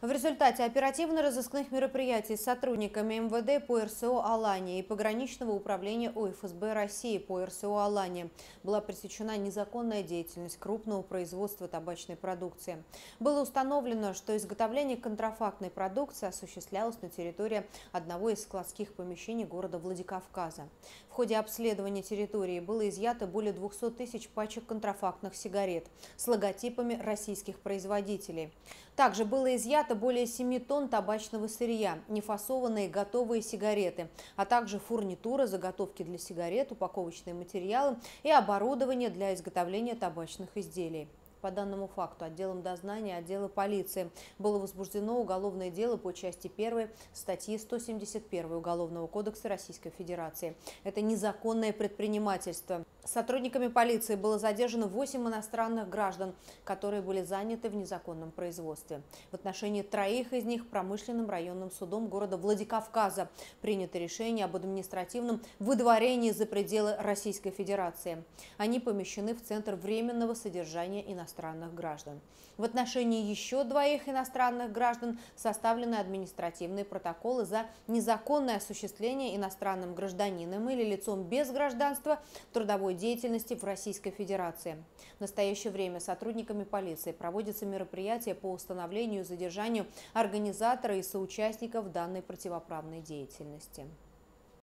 В результате оперативно-розыскных мероприятий с сотрудниками МВД по РСО «Алания» и пограничного управления ОФСБ России по РСО «Алания» была пресечена незаконная деятельность крупного производства табачной продукции. Было установлено, что изготовление контрафактной продукции осуществлялось на территории одного из складских помещений города Владикавказа. В ходе обследования территории было изъято более 200 тысяч пачек контрафактных сигарет с логотипами российских производителей. Также было изъято более 7 тонн табачного сырья, нефасованные готовые сигареты, а также фурнитура, заготовки для сигарет, упаковочные материалы и оборудование для изготовления табачных изделий. По данному факту отделом дознания отдела полиции было возбуждено уголовное дело по части 1 статьи 171 Уголовного кодекса Российской Федерации. Это незаконное предпринимательство. Сотрудниками полиции было задержано 8 иностранных граждан, которые были заняты в незаконном производстве. В отношении троих из них промышленным районным судом города Владикавказа принято решение об административном выдворении за пределы Российской Федерации. Они помещены в Центр временного содержания иностранных граждан. В отношении еще двоих иностранных граждан составлены административные протоколы за незаконное осуществление иностранным гражданином или лицом без гражданства трудовой деятельности в Российской Федерации. В настоящее время сотрудниками полиции проводятся мероприятия по установлению и задержанию организатора и соучастников данной противоправной деятельности.